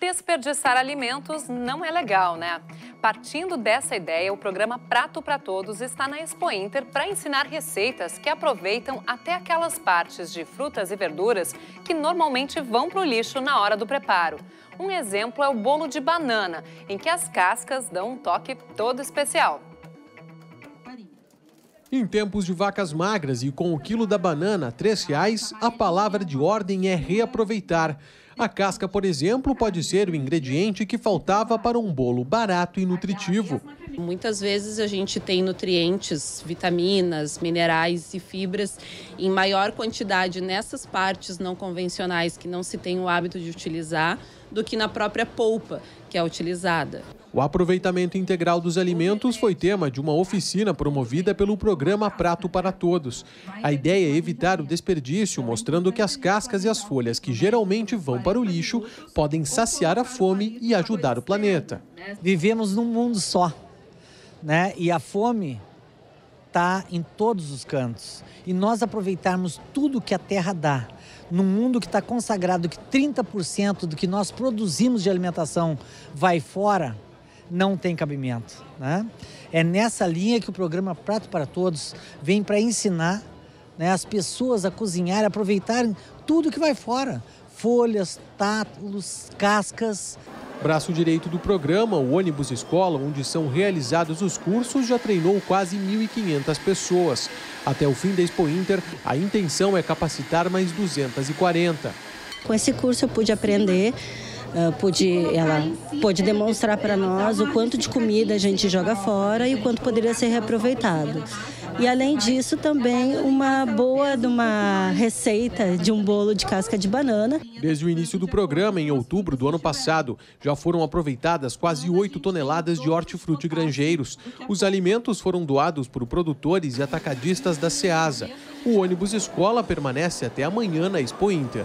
Desperdiçar alimentos não é legal, né? Partindo dessa ideia, o programa Prato para Todos está na Expo Inter para ensinar receitas que aproveitam até aquelas partes de frutas e verduras que normalmente vão para o lixo na hora do preparo. Um exemplo é o bolo de banana, em que as cascas dão um toque todo especial. Em tempos de vacas magras e com o quilo da banana a R$ reais, a palavra de ordem é reaproveitar. A casca, por exemplo, pode ser o ingrediente que faltava para um bolo barato e nutritivo. Muitas vezes a gente tem nutrientes, vitaminas, minerais e fibras em maior quantidade nessas partes não convencionais que não se tem o hábito de utilizar do que na própria polpa que é utilizada. O aproveitamento integral dos alimentos foi tema de uma oficina promovida pelo programa Prato para Todos. A ideia é evitar o desperdício, mostrando que as cascas e as folhas que geralmente vão para o lixo podem saciar a fome e ajudar o planeta. Vivemos num mundo só, né? E a fome está em todos os cantos. E nós aproveitarmos tudo que a terra dá, num mundo que está consagrado que 30% do que nós produzimos de alimentação vai fora, não tem cabimento. Né? É nessa linha que o programa Prato para Todos vem para ensinar né, as pessoas a cozinhar, a aproveitarem tudo que vai fora: folhas, tátulos, cascas. Braço direito do programa, o ônibus escola, onde são realizados os cursos, já treinou quase 1.500 pessoas. Até o fim da Expo Inter, a intenção é capacitar mais 240. Com esse curso eu pude aprender Uh, pude, ela pôde demonstrar para nós o quanto de comida a gente joga fora e o quanto poderia ser reaproveitado. E além disso, também uma boa de uma receita de um bolo de casca de banana. Desde o início do programa, em outubro do ano passado, já foram aproveitadas quase 8 toneladas de hortifruti granjeiros. Os alimentos foram doados por produtores e atacadistas da SEASA. O ônibus escola permanece até amanhã na Expo Inter.